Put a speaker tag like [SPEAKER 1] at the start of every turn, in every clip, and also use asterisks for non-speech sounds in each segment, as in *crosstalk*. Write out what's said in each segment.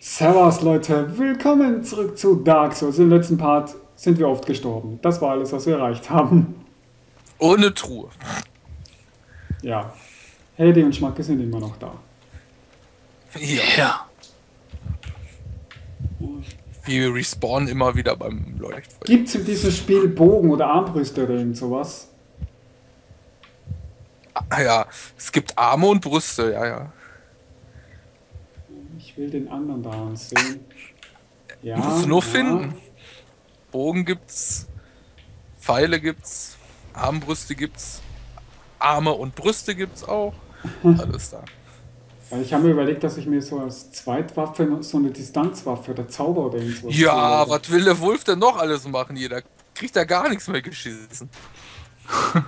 [SPEAKER 1] Servus Leute, willkommen zurück zu Dark Souls. Im letzten Part sind wir oft gestorben. Das war alles, was wir erreicht haben.
[SPEAKER 2] Ohne Truhe.
[SPEAKER 1] Ja. Hedy und Schmacke sind immer noch da.
[SPEAKER 2] Ja.
[SPEAKER 3] Ja.
[SPEAKER 2] Wir respawnen immer wieder beim Leuchtfeuer.
[SPEAKER 1] Gibt es in diesem Spiel Bogen oder Armbrüste oder irgend sowas?
[SPEAKER 2] Ah, ja, es gibt Arme und Brüste, ja, ja.
[SPEAKER 1] Ich will den anderen da ansehen. Ja,
[SPEAKER 2] Musst du nur
[SPEAKER 1] ja.
[SPEAKER 2] finden. Bogen gibt's, Pfeile gibt's, Armbrüste gibt's, Arme und Brüste gibt's auch. Alles da.
[SPEAKER 1] Weil ich habe mir überlegt, dass ich mir so als Zweitwaffe noch so eine Distanzwaffe oder Zauber oder irgend sowas
[SPEAKER 2] Ja,
[SPEAKER 1] hole.
[SPEAKER 2] was will der Wolf denn noch alles machen? Jeder kriegt da gar nichts mehr geschissen. *laughs*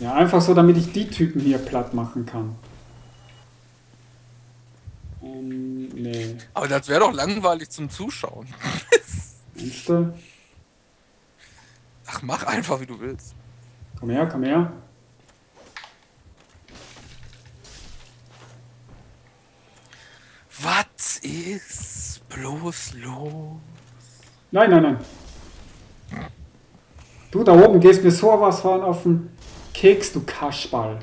[SPEAKER 1] Ja, einfach so, damit ich die Typen hier platt machen kann. Ähm, nee.
[SPEAKER 2] Aber das wäre doch langweilig zum Zuschauen. *laughs* Ach, mach einfach, wie du willst.
[SPEAKER 1] Komm her, komm her.
[SPEAKER 2] Was ist bloß los?
[SPEAKER 1] Nein, nein, nein. Du da oben gehst mir sowas von auf den Keks, du Kaschball.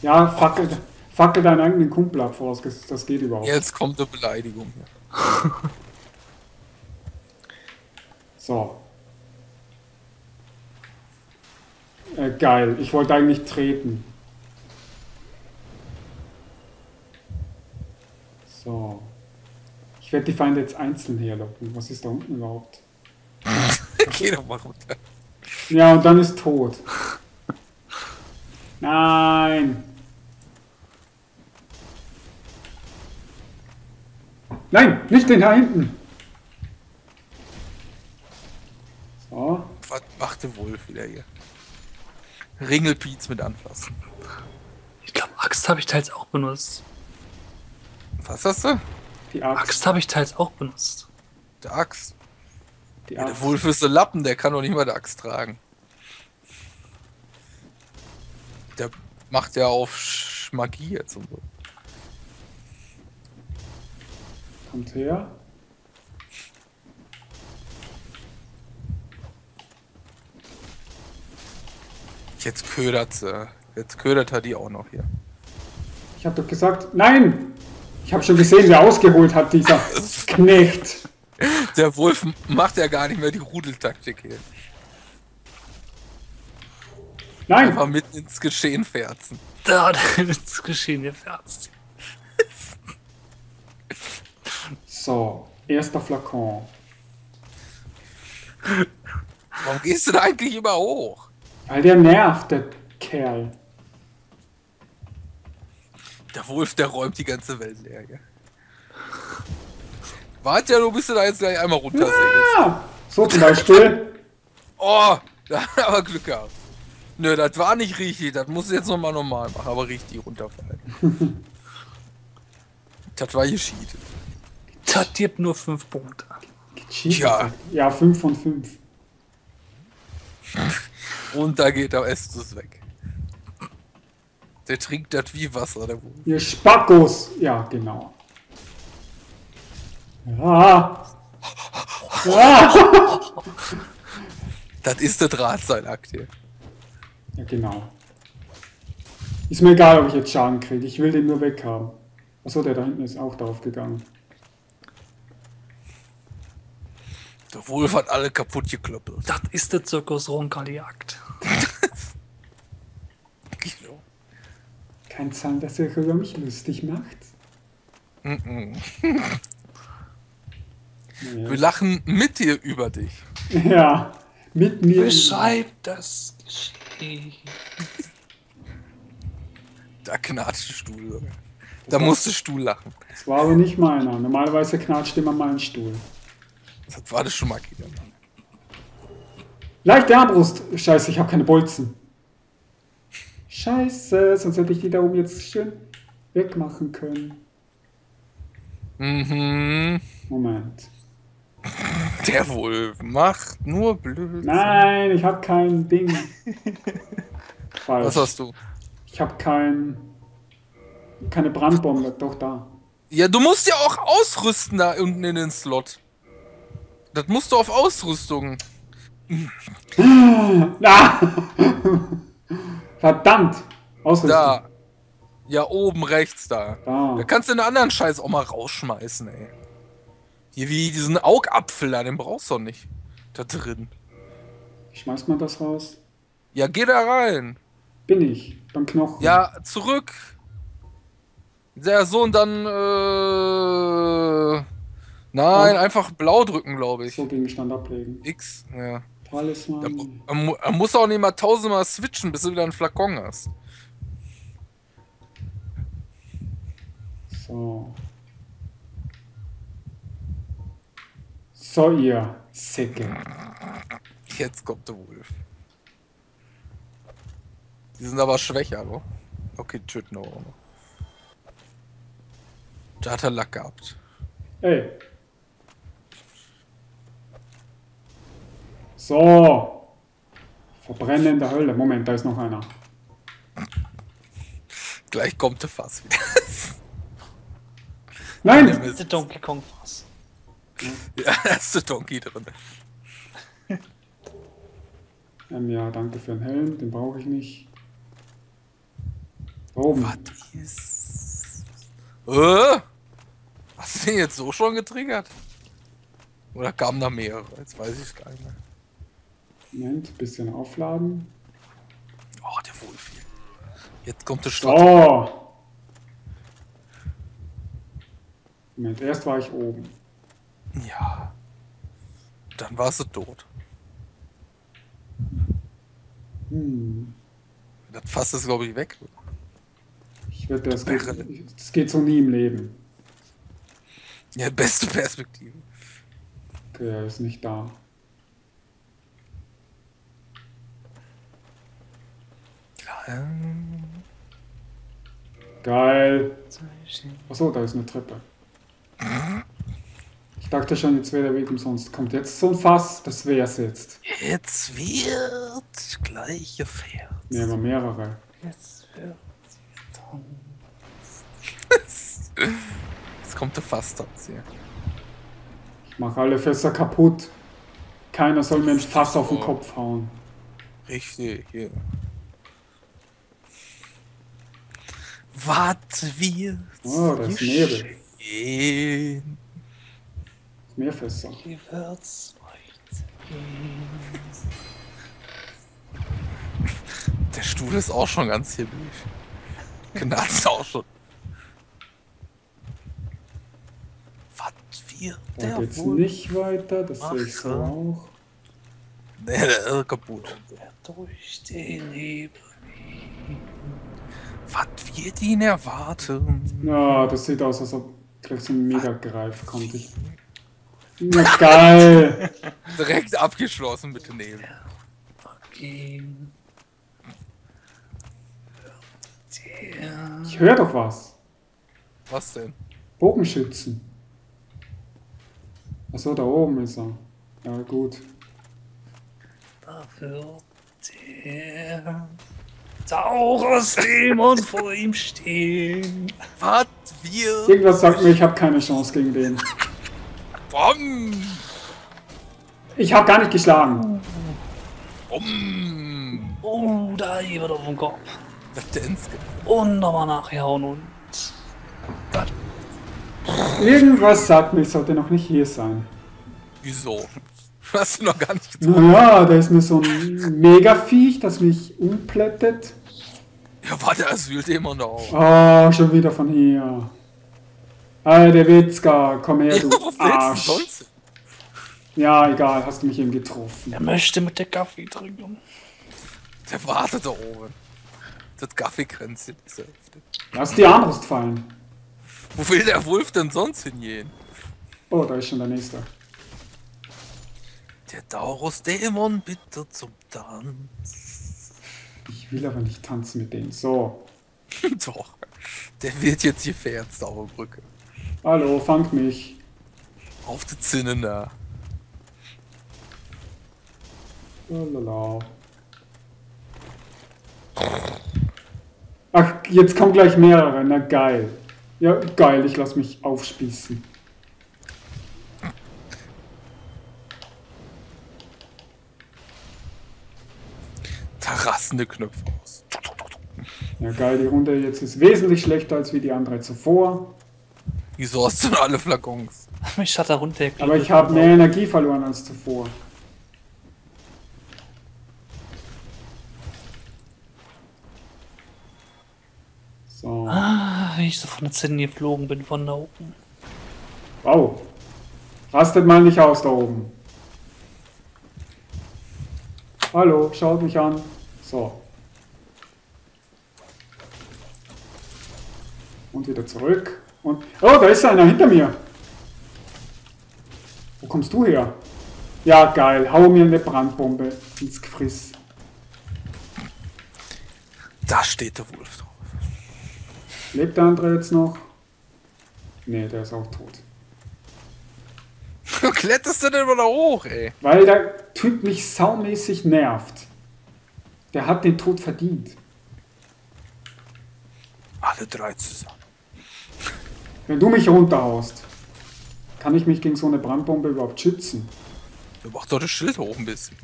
[SPEAKER 1] Ja, fackel, fackel deinen eigenen Kumpel ab, vorausgesetzt, das geht überhaupt.
[SPEAKER 2] Jetzt kommt eine Beleidigung. *laughs*
[SPEAKER 1] So. Äh, geil, ich wollte eigentlich treten. So. Ich werde die Feinde jetzt einzeln herlocken. Was ist da unten überhaupt? *laughs*
[SPEAKER 2] Geh doch mal runter.
[SPEAKER 1] Ja, und dann ist tot. Nein. Nein, nicht den da hinten. So.
[SPEAKER 2] Was macht der Wolf wieder hier? Ringelpiez mit anfassen.
[SPEAKER 3] Ich glaube, Axt habe ich teils auch benutzt.
[SPEAKER 2] Was hast du?
[SPEAKER 1] Die Axt.
[SPEAKER 3] Axt habe ich teils auch benutzt.
[SPEAKER 2] Der Axt.
[SPEAKER 1] Die
[SPEAKER 2] Ja, der
[SPEAKER 1] Axt.
[SPEAKER 2] Wolf ist ein Lappen, der kann doch nicht mal der Axt tragen. Der macht ja auf Magie jetzt und so.
[SPEAKER 1] Kommt her.
[SPEAKER 2] Jetzt ködert sie. Jetzt ködert er die auch noch hier.
[SPEAKER 1] Ich habe doch gesagt, nein! Ich habe schon gesehen, wer ausgeholt hat, dieser *laughs* Knecht.
[SPEAKER 2] Der Wolf macht ja gar nicht mehr die Rudeltaktik hier. Einfach
[SPEAKER 1] Nein!
[SPEAKER 2] mitten ins Geschehen verzen.
[SPEAKER 3] Da das Geschehen gefärzt.
[SPEAKER 1] So, erster Flakon.
[SPEAKER 2] Warum gehst du da eigentlich immer hoch?
[SPEAKER 1] Weil der nervt, der Kerl.
[SPEAKER 2] Der Wolf, der räumt die ganze Welt leer, gell? Warte ja, du bist du da jetzt gleich einmal runtersegelst.
[SPEAKER 1] Ah, so zum Beispiel.
[SPEAKER 2] Oh, da hat er aber Glück gehabt. Nö, das war nicht richtig. Das muss ich jetzt nochmal normal machen, aber richtig runterfallen. *laughs* das war gescheatet.
[SPEAKER 3] Das gibt nur 5 Punkte.
[SPEAKER 2] Ja.
[SPEAKER 1] Ja, 5 von 5.
[SPEAKER 2] Und da geht der Estus weg. Der trinkt das wie Wasser, der Wolf.
[SPEAKER 1] Ihr Spackos. Ja, genau. Ja. Ja. *laughs*
[SPEAKER 2] Das ist der Drahtseilakt hier.
[SPEAKER 1] ja, genau. Ist mir egal, ob ich jetzt Schaden kriege. Ich will den nur weghaben. Achso, der da hinten ist auch drauf gegangen.
[SPEAKER 2] Der Wolf hat alle kaputt geklöppelt.
[SPEAKER 3] Das ist der Zirkus Ronkal-Jagd.
[SPEAKER 2] Genau.
[SPEAKER 1] Kann sein, dass er über mich lustig macht.
[SPEAKER 2] Wir lachen mit dir über dich.
[SPEAKER 1] Ja, mit mir.
[SPEAKER 3] Beschreib das Geschehen.
[SPEAKER 2] Da knatscht der Stuhl. Da musste Stuhl lachen.
[SPEAKER 1] Das war aber nicht meiner. Normalerweise knatscht immer mein Stuhl.
[SPEAKER 2] Das war das schon mal wieder.
[SPEAKER 1] Leichte Armbrust. Scheiße, ich habe keine Bolzen. Scheiße, sonst hätte ich die da oben jetzt schön wegmachen können.
[SPEAKER 2] Mhm.
[SPEAKER 1] Moment.
[SPEAKER 2] Der Wolf macht nur blöd.
[SPEAKER 1] Nein, ich habe kein Ding. *laughs* Falsch.
[SPEAKER 2] Was hast du?
[SPEAKER 1] Ich habe kein keine Brandbombe. Doch da.
[SPEAKER 2] Ja, du musst ja auch ausrüsten da unten in den Slot. Das musst du auf Ausrüstung. *laughs*
[SPEAKER 1] Ah! Verdammt! Ausrüstung.
[SPEAKER 2] Da. Ja, oben rechts da.
[SPEAKER 1] Da.
[SPEAKER 2] Da kannst du den anderen Scheiß auch mal rausschmeißen, ey. Hier wie diesen Augapfel da, den brauchst du doch nicht. Da drin.
[SPEAKER 1] Schmeißt man das raus?
[SPEAKER 2] Ja, geh da rein.
[SPEAKER 1] Bin ich. Beim Knochen.
[SPEAKER 2] Ja, zurück. Der so und dann, äh. Nein,
[SPEAKER 1] Oh.
[SPEAKER 2] einfach blau drücken, glaube ich.
[SPEAKER 1] So Gegenstand ablegen.
[SPEAKER 2] X, ja. Er,
[SPEAKER 1] Talisman.
[SPEAKER 2] er, er muss auch nicht mal tausendmal switchen, bis du wieder einen Flakon hast.
[SPEAKER 1] So. So, ihr Säcke.
[SPEAKER 2] Jetzt kommt der Wolf. Die sind aber schwächer, oder? Okay, töten auch noch. Da hat er Lack gehabt.
[SPEAKER 1] Ey. So. Verbrennen in der Hölle. Moment, da ist noch einer.
[SPEAKER 2] Gleich kommt der Fass wieder. *laughs*
[SPEAKER 1] Nein!
[SPEAKER 3] Der Donkey Kong Fass.
[SPEAKER 2] Ja, da ist der Donkey drin. *laughs*
[SPEAKER 1] Ähm, ja, danke für den Helm. Den brauche ich nicht. Oben.
[SPEAKER 2] Was ist. Äh? Hast du den jetzt so schon getriggert? Oder kamen da mehrere? Jetzt weiß ich es gar nicht mehr.
[SPEAKER 1] Moment, bisschen aufladen.
[SPEAKER 2] Oh, der Wolf hier. Jetzt kommt der Schlott.
[SPEAKER 1] So. Moment, erst war ich oben.
[SPEAKER 2] Ja. Dann warst du tot.
[SPEAKER 1] Hm.
[SPEAKER 2] Das Fass ist, glaube ich, weg.
[SPEAKER 1] Ich wette, das geht, das geht so nie im Leben.
[SPEAKER 2] Ja, beste Perspektive.
[SPEAKER 1] Okay, er ist nicht da.
[SPEAKER 2] Ähm,
[SPEAKER 1] Geil. Achso, da ist eine Treppe. Ich dachte schon, jetzt wäre der Weg umsonst. Kommt jetzt so ein Fass? Das wär's jetzt.
[SPEAKER 2] Jetzt wird gleich gefährt.
[SPEAKER 1] Ne, aber mehrere.
[SPEAKER 3] Jetzt wird
[SPEAKER 2] Jetzt kommt der Fass hier.
[SPEAKER 1] Ich mache alle Fässer kaputt. Keiner soll mir ein Fass auf den Kopf hauen.
[SPEAKER 2] Richtig, hier. Was wird
[SPEAKER 1] Oh, da ist Nebel.
[SPEAKER 2] geschehen?
[SPEAKER 1] Mehr Fässer.
[SPEAKER 3] Wie wird's weitergehen?
[SPEAKER 2] Der Stuhl ist auch schon ganz hibbelig. Knarzt auch schon. Was wird
[SPEAKER 1] Da
[SPEAKER 2] der
[SPEAKER 1] geht's
[SPEAKER 2] wohl?
[SPEAKER 1] nicht weiter. Das sehe ich
[SPEAKER 2] Ach,
[SPEAKER 1] auch.
[SPEAKER 2] Nee, der ist kaputt.
[SPEAKER 3] Wer durch den Nebel
[SPEAKER 2] Was wird ihn erwarten?
[SPEAKER 1] Ja, das sieht aus, als ob gleich so ein Mega-Greif kommt. Ich... Na, geil. *laughs*
[SPEAKER 2] Direkt abgeschlossen Nebel.
[SPEAKER 3] gehen? Der
[SPEAKER 1] Ich höre doch was.
[SPEAKER 2] Was denn?
[SPEAKER 1] Bogenschützen. Achso, da oben ist er. Ja, gut.
[SPEAKER 3] Wird der Taurus-Dämon vor ihm stehen.
[SPEAKER 2] Was wird.
[SPEAKER 1] Irgendwas sagt mir, ich habe keine Chance gegen den.
[SPEAKER 2] Bom!
[SPEAKER 1] Ich habe gar nicht geschlagen.
[SPEAKER 2] Bom!
[SPEAKER 3] Oh, da jemand auf den Kopf.
[SPEAKER 2] Was denn?
[SPEAKER 3] Und nochmal nachhauen und.
[SPEAKER 1] Irgendwas sagt mir, ich sollte noch nicht hier sein.
[SPEAKER 2] Wieso? *laughs* Hast du noch gar nicht getan?
[SPEAKER 1] Naja, da ist mir so ein Megaviech, das mich umplättet.
[SPEAKER 2] Ja, war der Asyldämon da auch.
[SPEAKER 1] Ah, schon wieder von hier. Der Witzka, komm her,
[SPEAKER 2] Ja,
[SPEAKER 1] du *laughs*
[SPEAKER 2] du
[SPEAKER 1] Arsch.
[SPEAKER 2] sonst?
[SPEAKER 1] Ja, egal, hast du mich eben getroffen.
[SPEAKER 3] Er möchte mit der Kaffee trinken.
[SPEAKER 2] Der wartet da oben. Das Kaffeekränzchen ist Hälfte.
[SPEAKER 1] Lass die Armbrust fallen.
[SPEAKER 2] Wo will der Wolf denn sonst hingehen?
[SPEAKER 1] Oh, da ist schon der nächste.
[SPEAKER 2] Der Taurus-Dämon bitte zum Tanz.
[SPEAKER 1] Ich will aber nicht tanzen mit denen. So. *laughs*
[SPEAKER 2] Doch. Der wird jetzt hier verärzt auf der Brücke.
[SPEAKER 1] Hallo, fangt mich.
[SPEAKER 2] Auf die Zinnen da.
[SPEAKER 1] Lalala. Ach, jetzt kommen gleich mehrere. Na geil. Ja, geil, ich lass mich aufspießen.
[SPEAKER 2] Die Knöpfe aus.
[SPEAKER 1] Ja, geil, die Runde jetzt ist wesentlich schlechter als wie die andere zuvor.
[SPEAKER 2] Wieso hast du denn alle Flakons? *laughs*
[SPEAKER 3] Mich hat er runter.
[SPEAKER 1] Aber ich habe mehr Energie verloren als zuvor. So.
[SPEAKER 3] Ah, wie ich so von der Zinne geflogen bin von da oben.
[SPEAKER 1] Wow. Rastet mal nicht aus da oben. Hallo, schaut mich an. So. Und wieder zurück. Und. Oh, da ist einer hinter mir. Wo kommst du her? Ja, geil. Hau mir eine Brandbombe ins Gefriss.
[SPEAKER 2] Da steht der Wolf drauf.
[SPEAKER 1] Lebt der andere jetzt noch? Nee, der ist auch tot.
[SPEAKER 2] Du *laughs* kletterst du denn immer da hoch, ey?
[SPEAKER 1] Weil der Typ mich saumäßig nervt. Der hat den Tod verdient.
[SPEAKER 2] Alle drei zusammen.
[SPEAKER 1] Wenn du mich runterhaust, kann ich mich gegen so eine Brandbombe überhaupt schützen?
[SPEAKER 2] Du mach doch das Schild hoch ein bisschen.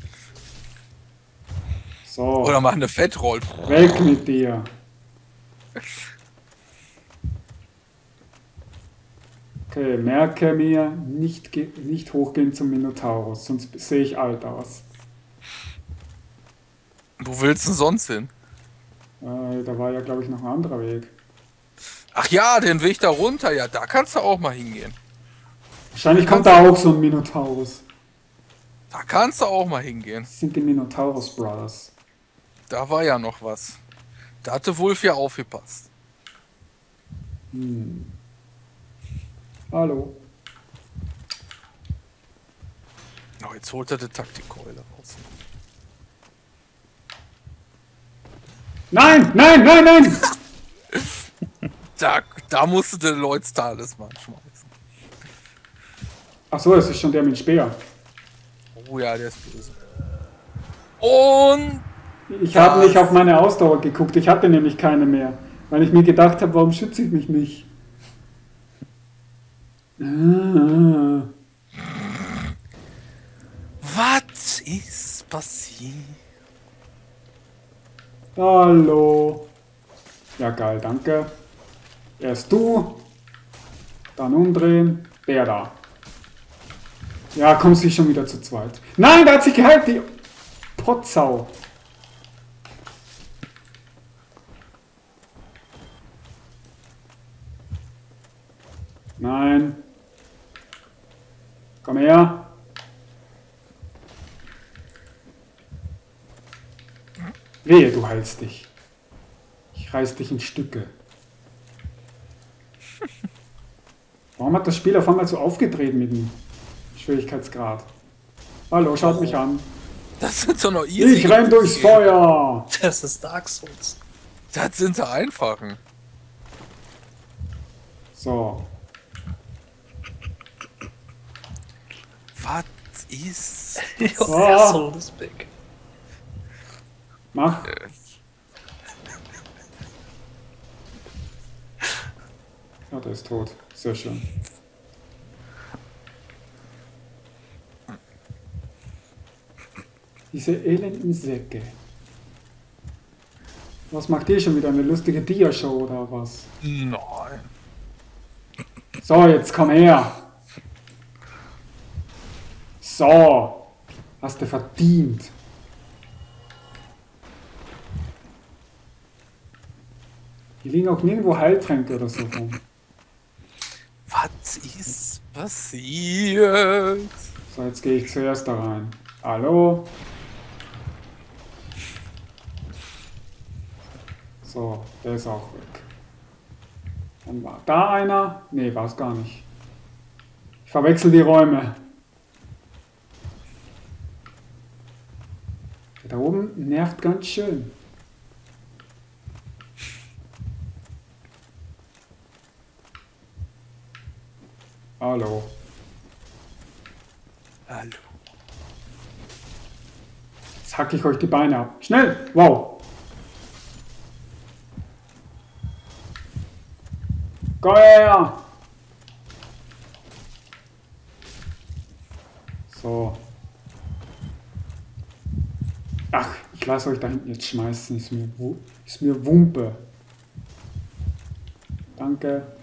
[SPEAKER 1] So,
[SPEAKER 2] Oder mach eine Fettroll.
[SPEAKER 1] weg mit dir. Okay, merke mir, nicht, nicht hochgehen zum Minotaurus, sonst sehe ich alt aus.
[SPEAKER 2] Wo willst du sonst hin?
[SPEAKER 1] Äh, da war ja, glaube ich, noch ein anderer Weg.
[SPEAKER 2] Ach ja, den Weg da runter. Ja, da kannst du auch mal hingehen.
[SPEAKER 1] Wahrscheinlich kommt da auch so ein Minotaurus.
[SPEAKER 2] Da kannst du auch mal hingehen.
[SPEAKER 1] Das sind die Minotaurus Brothers.
[SPEAKER 2] Da war ja noch was. Da hatte Wolf ja aufgepasst.
[SPEAKER 1] Hm. Hallo.
[SPEAKER 2] Oh, jetzt holt er die Taktikkeule raus.
[SPEAKER 1] Nein, nein, nein, nein!
[SPEAKER 2] Da, da musst du den Lloyds Talisman schmeißen.
[SPEAKER 1] Ach so, es ist schon der mit Speer.
[SPEAKER 2] Oh ja, der ist böse. Und
[SPEAKER 1] Ich habe nicht auf meine Ausdauer geguckt, ich hatte nämlich keine mehr. Weil ich mir gedacht habe, warum schütze ich mich nicht? Ah,
[SPEAKER 2] was ist passiert?
[SPEAKER 1] Hallo. Ja, geil, danke. Erst du, dann umdrehen, der da. Ja, kommt sie schon wieder zu zweit. Nein, da hat sich geheilt, die Potsau. Nein. Komm her. Wehe, du heilst dich. Ich reiß dich in Stücke. Warum hat das Spiel auf einmal so aufgedreht mit dem Schwierigkeitsgrad? Hallo, schaut mich an.
[SPEAKER 2] Das sind so noch easy.
[SPEAKER 1] Ich renn durchs Feuer.
[SPEAKER 3] Das ist Dark Souls.
[SPEAKER 2] Das sind sie einfachen.
[SPEAKER 1] So,
[SPEAKER 2] Was ist?
[SPEAKER 3] Your
[SPEAKER 1] Oh.
[SPEAKER 3] asshole is *laughs* big.
[SPEAKER 1] Mach. Ja, der ist tot. Sehr schön. Diese elenden Säcke. Was macht ihr schon wieder? Eine lustige Dia-Show oder was?
[SPEAKER 2] Nein.
[SPEAKER 1] So, jetzt komm her. So. Hast du verdient. Hier liegen auch nirgendwo Heiltränke oder so rum.
[SPEAKER 2] Was ist passiert?
[SPEAKER 1] So, jetzt gehe ich zuerst da rein. Hallo? So, der ist auch weg. Dann war da einer. Nee, war es gar nicht. Ich verwechsel die Räume. Der da oben nervt ganz schön. Hallo.
[SPEAKER 2] Hallo.
[SPEAKER 1] Jetzt hacke ich euch die Beine ab. Schnell! Wow! Her! So. Ach, ich lasse euch da hinten jetzt schmeißen. Ist mir, ist mir Wumpe. Danke.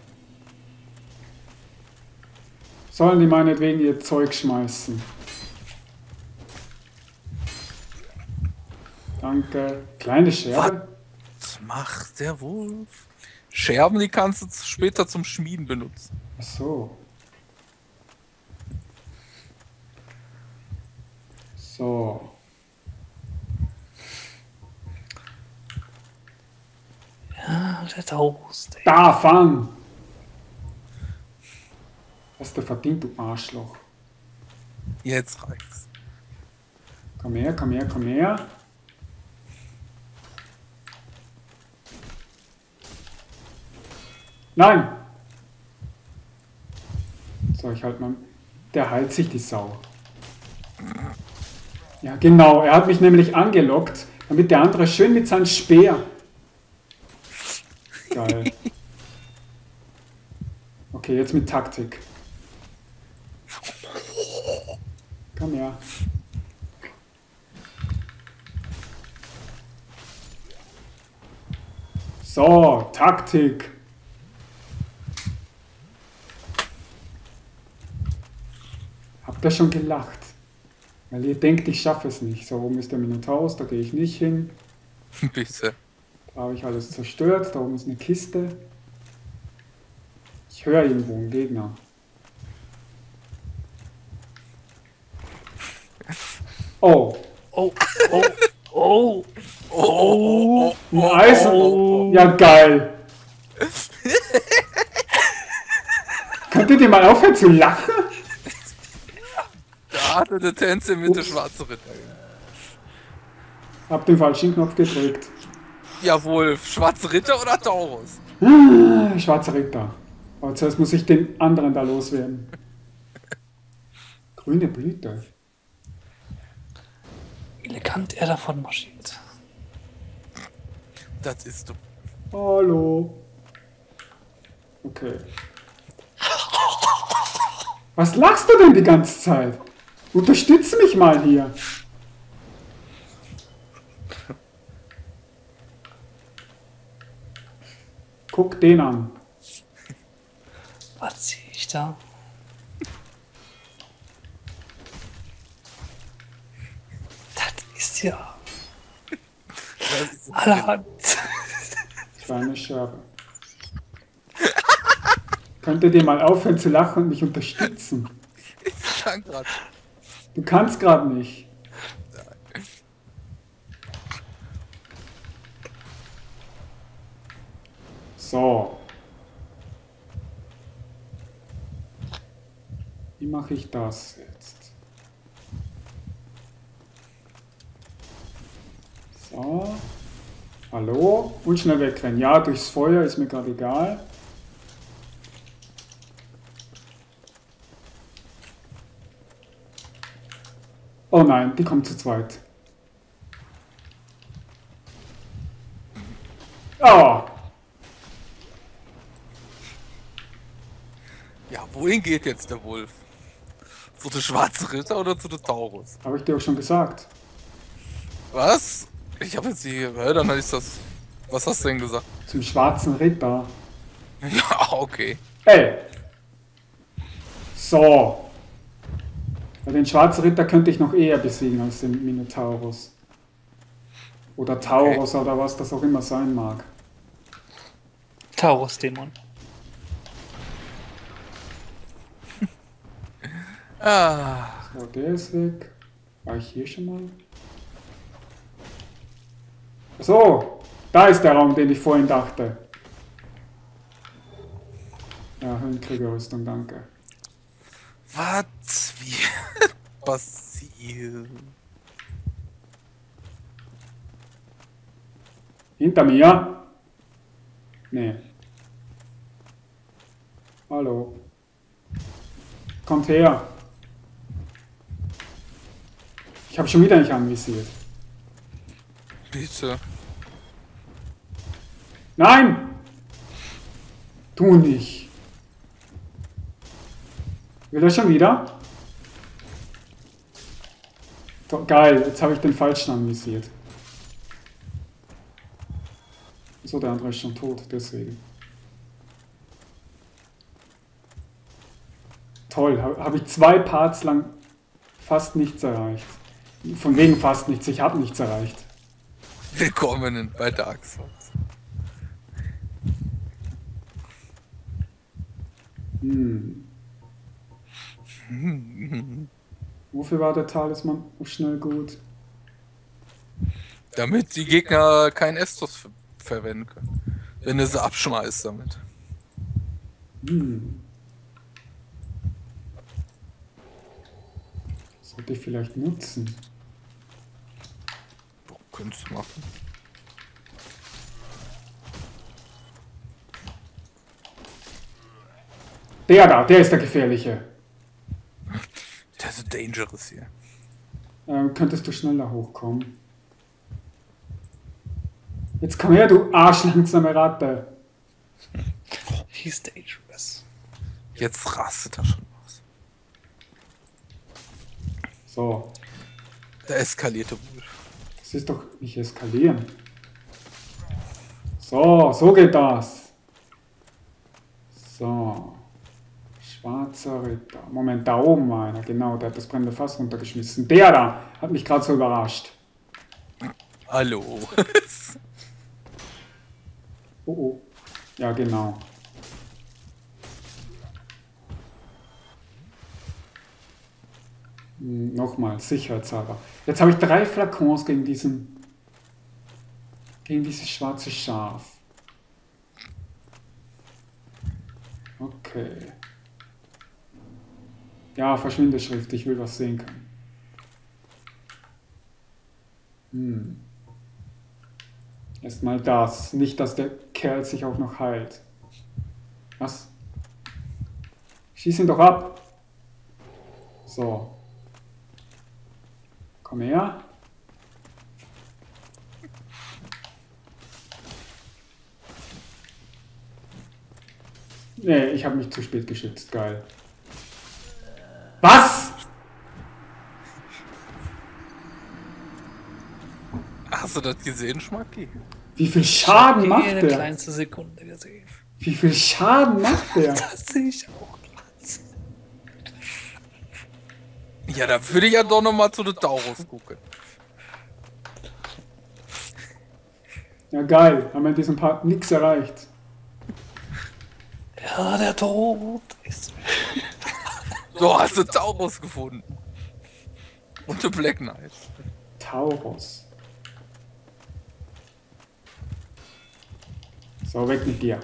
[SPEAKER 1] Sollen die meinetwegen ihr Zeug schmeißen? Danke. Kleine Scherbe?
[SPEAKER 2] Was macht der Wolf? Scherben, die kannst du später zum Schmieden benutzen.
[SPEAKER 1] Ach so. So.
[SPEAKER 3] Ja, der ey.
[SPEAKER 1] Da, fang! Hast du verdient, du Arschloch.
[SPEAKER 2] Jetzt reicht's.
[SPEAKER 1] Komm her, komm her, komm her. Nein! So, ich halt mal. Der heilt sich die Sau. Ja, genau. Er hat mich nämlich angelockt, damit der andere schön mit seinem Speer. Geil. *laughs* Okay, jetzt mit Taktik. Komm her. So, Taktik. Habt ihr schon gelacht? Weil ihr denkt, ich schaffe es nicht. So, oben ist der Minotaurus, da gehe ich nicht hin. *laughs*
[SPEAKER 2] Bitte.
[SPEAKER 1] Da habe ich alles zerstört. Da oben ist eine Kiste. Ich höre irgendwo einen Gegner. Oh,
[SPEAKER 3] Oh, oh, oh.
[SPEAKER 2] Oh,
[SPEAKER 1] ein Eisen.
[SPEAKER 3] oh.
[SPEAKER 1] Ja, geil. *laughs* Könntet ihr mal aufhören zu lachen?
[SPEAKER 2] Da hatte der Tänze mit der
[SPEAKER 1] Ups.
[SPEAKER 2] schwarze Ritter.
[SPEAKER 1] Hab den falschen Knopf gedrückt.
[SPEAKER 2] Jawohl, schwarze Ritter oder Taurus?
[SPEAKER 1] Ah, Schwarzer Ritter. Aber zuerst muss ich den anderen da loswerden. Grüne Blüte.
[SPEAKER 3] Elegant er davon marschiert.
[SPEAKER 2] Das ist du.
[SPEAKER 1] Hallo. Okay. Was lachst du denn die ganze Zeit? Unterstütze mich mal hier. Guck den an.
[SPEAKER 3] Was sehe ich da? Das ja
[SPEAKER 2] Das ist
[SPEAKER 3] allerhand.
[SPEAKER 1] Kleine Scherbe. Könntet ihr mal aufhören zu lachen und mich unterstützen?
[SPEAKER 2] Ich kann grad.
[SPEAKER 1] Du kannst gerade nicht. So. Wie mache ich das jetzt? So. Hallo? Und schnell wegrennen. Ja, durchs Feuer ist mir gerade egal. Oh nein, die kommt zu zweit. Oh,
[SPEAKER 2] Ja, wohin geht jetzt der Wolf? Zu der schwarze Ritter oder zu der Taurus?
[SPEAKER 1] habe ich dir auch schon gesagt.
[SPEAKER 2] Was? Ich habe jetzt die gehört, dann ist das. Was hast du denn gesagt?
[SPEAKER 1] Zum schwarzen Ritter. *laughs*
[SPEAKER 2] Ja, okay.
[SPEAKER 1] Ey! So. Weil den schwarzen Ritter könnte ich noch eher besiegen als den Minotaurus. Oder Taurus oder was das auch immer sein mag.
[SPEAKER 3] Taurus-Dämon. *laughs*
[SPEAKER 2] Ah,
[SPEAKER 1] So, der ist weg. War ich hier schon mal? So, da ist der Raum, den ich vorhin dachte. Ja, Höhenkriegerrüstung, danke.
[SPEAKER 2] was wird *laughs* passieren?
[SPEAKER 1] Hinter mir? Nee. Hallo. Kommt her. Ich habe schon wieder nicht anvisiert.
[SPEAKER 2] Bitte.
[SPEAKER 1] Nein! Du nicht. Will er schon wieder? Doch, geil, jetzt habe ich den falschen anvisiert. So, der andere ist schon tot, deswegen. Toll, habe hab ich zwei Parts lang fast nichts erreicht. Von wegen fast nichts, ich habe nichts erreicht.
[SPEAKER 2] Willkommen bei Dark Souls.
[SPEAKER 1] Hm. Wofür war der Talisman so schnell gut?
[SPEAKER 2] Damit die Gegner kein Estus ver verwenden können. Wenn du sie abschmeißt damit.
[SPEAKER 1] Hm. Sollte ich vielleicht nutzen.
[SPEAKER 2] Könntest du machen.
[SPEAKER 1] Der da, der ist der gefährliche. *laughs*
[SPEAKER 2] Der ist so dangerous hier.
[SPEAKER 1] Ähm, könntest du schneller hochkommen? Jetzt komm her, du arschlangsame Ratte. *laughs*
[SPEAKER 3] He's dangerous.
[SPEAKER 2] Jetzt rastet er schon aus.
[SPEAKER 1] So,
[SPEAKER 2] Der eskalierte wohl.
[SPEAKER 1] Das ist doch nicht eskalieren. So, so geht das. So. Schwarzer Ritter. Moment, da oben war einer. Genau, der hat das brennende Fass runtergeschmissen. Der da hat mich gerade so überrascht.
[SPEAKER 2] Hallo.
[SPEAKER 1] Oh oh. Ja, genau. Nochmal, sicherheitshalber. Jetzt habe ich drei Flakons gegen diesen. gegen dieses schwarze Schaf. Okay. Ja, verschwinde Schrift, ich will was sehen können. Hm. Erstmal das. Nicht, dass der Kerl sich auch noch heilt. Was? Schieß ihn doch ab. So. Komm her. Nee, ich habe mich zu spät geschützt. Geil. Was?
[SPEAKER 2] Hast du das gesehen, Schmacki?
[SPEAKER 1] Wie viel Schaden macht
[SPEAKER 3] eine
[SPEAKER 1] der?
[SPEAKER 3] kleinste Sekunde gesehen.
[SPEAKER 1] Wie viel Schaden macht der? *laughs*
[SPEAKER 3] Das sehe ich auch.
[SPEAKER 2] Ja, da würde ich ja doch noch mal zu den Taurus gucken.
[SPEAKER 1] Ja, geil. Haben wir in diesem Part nichts erreicht.
[SPEAKER 3] Ja, der Tod ist. *laughs*
[SPEAKER 2] So, hast du Taurus gefunden. Und der Black Knight.
[SPEAKER 1] Taurus. So, weg mit dir.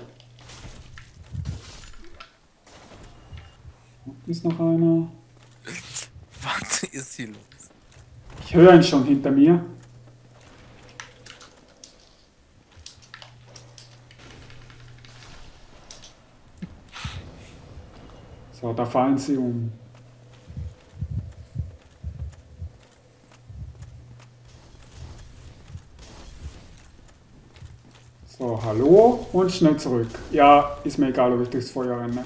[SPEAKER 1] Ist noch einer.
[SPEAKER 2] Was ist hier los?
[SPEAKER 1] Ich höre ihn schon hinter mir. So, da fallen sie um. So, hallo und schnell zurück. Ja, ist mir egal, ob ich durchs Feuer renne.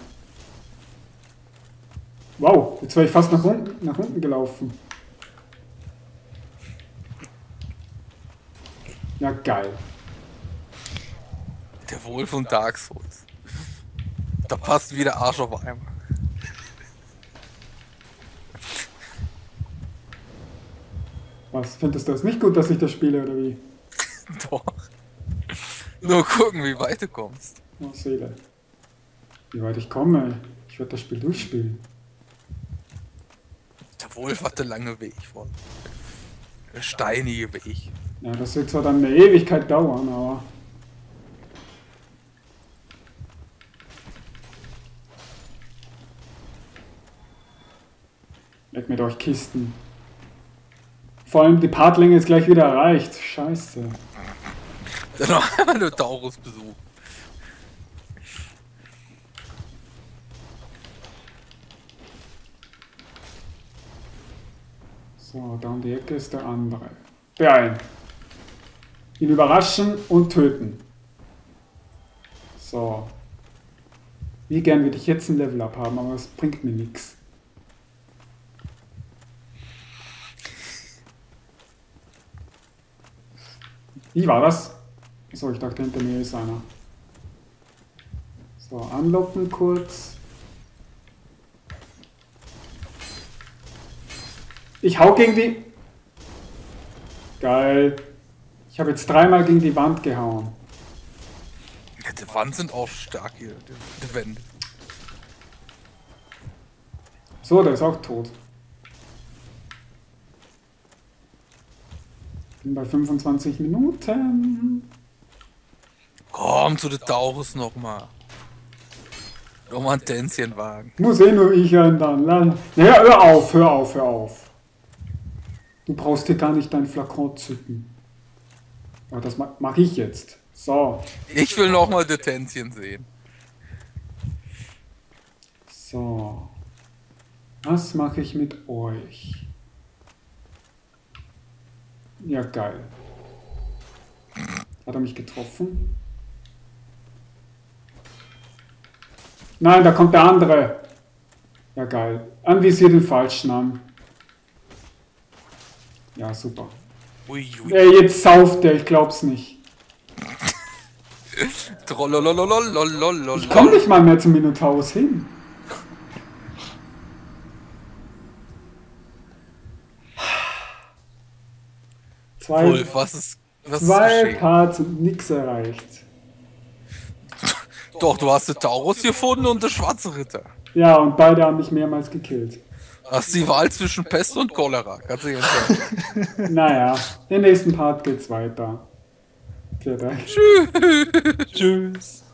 [SPEAKER 1] Wow, jetzt wäre ich fast nach unten, nach unten gelaufen. Ja, geil.
[SPEAKER 2] Der Wolf und Dark Souls. Da passt wieder Arsch auf einmal.
[SPEAKER 1] Was, findest du das nicht gut, dass ich das spiele, oder wie? *laughs*
[SPEAKER 2] Doch. Nur gucken, wie weit du kommst.
[SPEAKER 1] Oh, Seele. Wie weit ich komme? Ich werde das Spiel durchspielen.
[SPEAKER 2] Der Wolf hatte lange Weg vor. Der steinige Weg.
[SPEAKER 1] Ja, das wird zwar dann eine Ewigkeit dauern, aber... Weg mit euch Kisten. Vor allem die Partlänge ist gleich wieder erreicht. Scheiße. *laughs*
[SPEAKER 2] Dann noch einmal nur Taurus besuchen.
[SPEAKER 1] So, da um die Ecke ist der andere. Beeilen. Ihn überraschen und töten. So. Wie gern würde ich jetzt ein Level Up haben, aber es bringt mir nichts. Wie war das? So, ich dachte, hinter mir ist einer. So, anlocken kurz. Ich hau gegen die... Geil. Ich habe jetzt dreimal gegen die Wand gehauen.
[SPEAKER 2] Ja, die Wand sind auch stark hier, die, die Wände.
[SPEAKER 1] So, der ist auch tot. Bin bei 25 Minuten.
[SPEAKER 2] Komm zu den Taurus nochmal. Nochmal ein Tänzchen wagen.
[SPEAKER 1] Muss eh nur ich ändern. Lall. Naja, hör auf, hör auf, hör auf. Du brauchst dir gar nicht dein Flakon zücken. Aber das ma mache ich jetzt. So,
[SPEAKER 2] Ich will nochmal die Tänzchen sehen.
[SPEAKER 1] so. Was mache ich mit euch? Ja, geil. Hat er mich getroffen? Nein, da kommt der andere. Ja, geil. Anvisiert den falschen an. Ja, super.
[SPEAKER 2] Ui, ui.
[SPEAKER 1] Ey, jetzt sauft der, ich glaub's nicht. ich komm nicht mal mehr zum Minotaurus hin. Zwei,
[SPEAKER 2] Wolf, was ist, was
[SPEAKER 1] zwei
[SPEAKER 2] ist
[SPEAKER 1] Parts und nix erreicht.
[SPEAKER 2] Doch, du hast den Taurus gefunden und den Schwarze Ritter.
[SPEAKER 1] Ja, und beide haben mich mehrmals gekillt.
[SPEAKER 2] Hast die Wahl zwischen Pest und Cholera. Kannst du dich entscheiden. *laughs*
[SPEAKER 1] Naja, im nächsten Part geht's weiter. Für euch.
[SPEAKER 3] Tschüss.